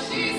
she's